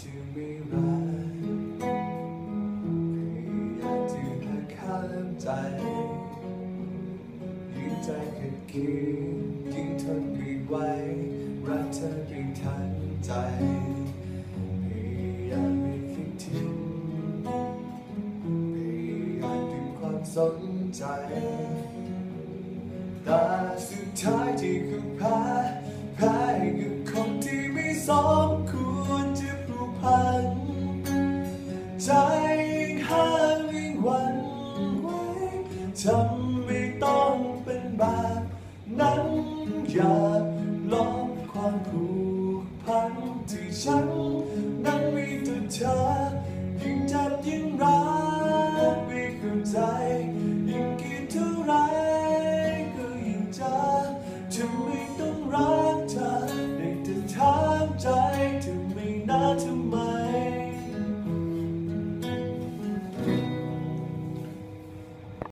จะไยากจะแค่ข้ามใจยิ่งใจเกิดกินยิ่งทนไวรักเธอเพียงทั้งใจสนใจแต่สุดท้ายที่คือแพ้แพ้กับคนที่ไม่สมคู่ ทำไม่ต้องเป็นแบบนั้นอย่าลบความผูกพันที่ฉัน นั้นมีต่อเธอ ยิ่งจำยิ่งรักไม่เข้าใจ ยิ่งคิดเท่าไรก็ยิ่งจะจะไม่